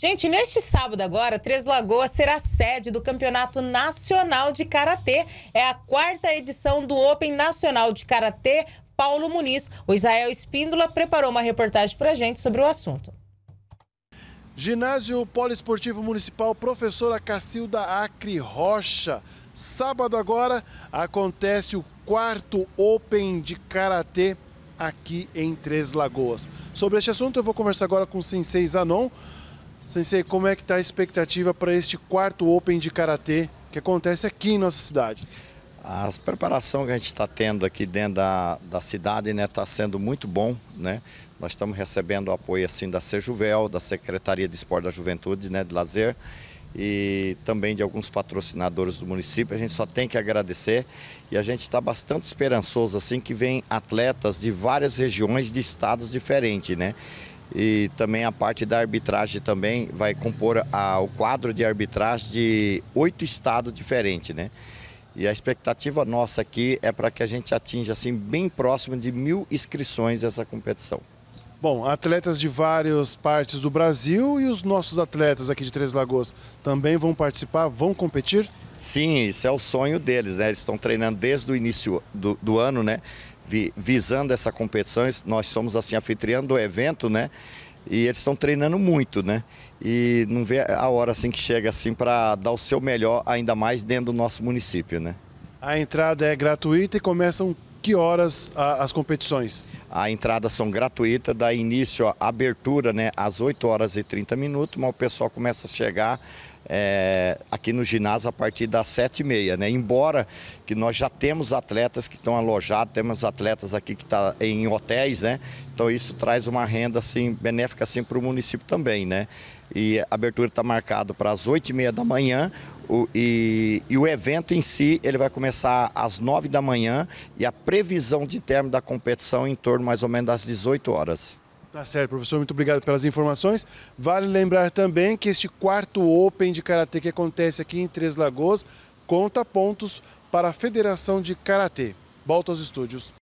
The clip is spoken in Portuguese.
Gente, neste sábado agora, Três Lagoas será sede do Campeonato Nacional de Karatê. É a quarta edição do Open Nacional de Karatê Paulo Muniz. O Israel Espíndola preparou uma reportagem para a gente sobre o assunto. Ginásio Poliesportivo Municipal Professora Cacilda Acre Rocha. Sábado agora acontece o quarto Open de Karatê aqui em Três Lagoas. Sobre este assunto eu vou conversar agora com o Sensei Zanon. Sensei, como é que está a expectativa para este quarto Open de Karatê que acontece aqui em nossa cidade? As preparações que a gente está tendo aqui dentro da, da cidade está né, tá sendo muito bom. Né? Nós estamos recebendo o apoio assim, da Sejuvel, da Secretaria de Esporte da Juventude, né, de Lazer, e também de alguns patrocinadores do município. A gente só tem que agradecer e a gente está bastante esperançoso assim que vem atletas de várias regiões de estados diferentes, né? E também a parte da arbitragem também vai compor a, o quadro de arbitragem de oito estados diferentes, né? E a expectativa nossa aqui é para que a gente atinja assim bem próximo de mil inscrições dessa competição. Bom, atletas de várias partes do Brasil e os nossos atletas aqui de Três Lagoas também vão participar, vão competir? Sim, isso é o sonho deles, né? Eles estão treinando desde o início do, do ano, né? Visando essa competição. Nós somos assim anfitrião do evento, né? E eles estão treinando muito, né? E não vê a hora assim que chega assim para dar o seu melhor, ainda mais dentro do nosso município, né? A entrada é gratuita e começam que horas as competições? A entrada são gratuitas, dá início a abertura né, às 8 horas e 30 minutos, mas o pessoal começa a chegar é, aqui no ginásio a partir das 7h30, né? Embora que nós já temos atletas que estão alojados, temos atletas aqui que estão tá em hotéis, né? Então isso traz uma renda assim, benéfica assim, para o município também, né? E a abertura está marcada para as 8h30 da manhã, o, e, e, o evento em si ele vai começar às 9 da manhã e a previsão de término da competição em torno mais ou menos das 18 horas. Tá certo, professor. Muito obrigado pelas informações. Vale lembrar também que este quarto Open de Karatê que acontece aqui em Três Lagoas conta pontos para a Federação de Karatê. Volta aos estúdios.